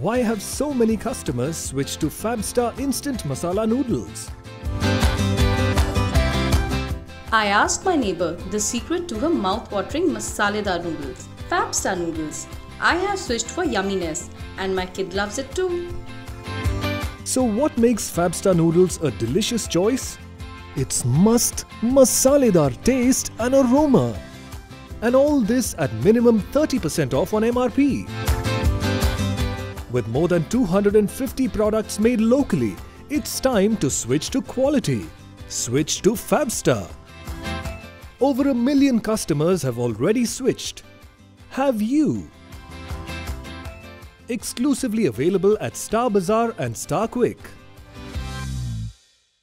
Why have so many customers switched to Fabsta Instant Masala Noodles? I asked my neighbor the secret to her mouth-watering masaledar noodles. Fabsta noodles. I have switched for yumminess and my kid loves it too. So what makes Fabsta Noodles a delicious choice? Its must masaledar taste and aroma. And all this at minimum 30% off on MRP. With more than 250 products made locally, it's time to switch to quality. Switch to Fabsta. Over a million customers have already switched. Have you? Exclusively available at Star Bazaar and Star Quik.